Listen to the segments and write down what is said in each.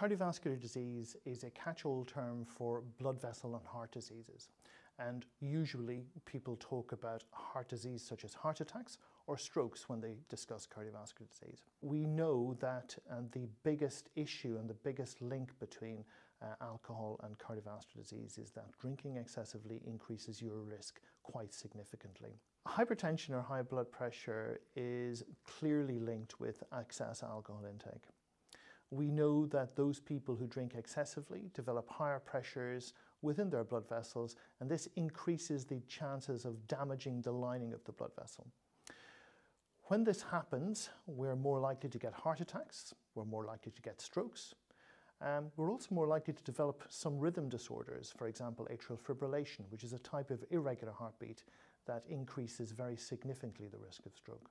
Cardiovascular disease is a catch-all term for blood vessel and heart diseases. And usually people talk about heart disease such as heart attacks or strokes when they discuss cardiovascular disease. We know that uh, the biggest issue and the biggest link between uh, alcohol and cardiovascular disease is that drinking excessively increases your risk quite significantly. Hypertension or high blood pressure is clearly linked with excess alcohol intake. We know that those people who drink excessively develop higher pressures within their blood vessels, and this increases the chances of damaging the lining of the blood vessel. When this happens, we're more likely to get heart attacks, we're more likely to get strokes, um, we're also more likely to develop some rhythm disorders, for example, atrial fibrillation, which is a type of irregular heartbeat that increases very significantly the risk of stroke.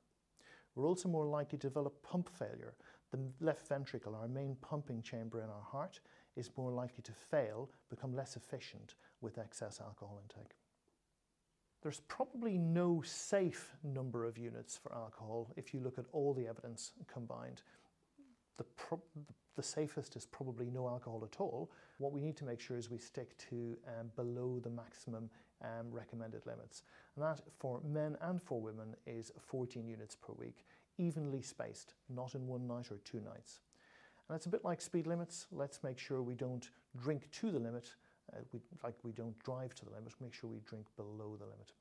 We're also more likely to develop pump failure. The left ventricle, our main pumping chamber in our heart, is more likely to fail, become less efficient with excess alcohol intake. There's probably no safe number of units for alcohol if you look at all the evidence combined the, the safest is probably no alcohol at all. What we need to make sure is we stick to um, below the maximum um, recommended limits. And that for men and for women is 14 units per week, evenly spaced, not in one night or two nights. And it's a bit like speed limits. Let's make sure we don't drink to the limit, uh, we, like we don't drive to the limit, make sure we drink below the limit.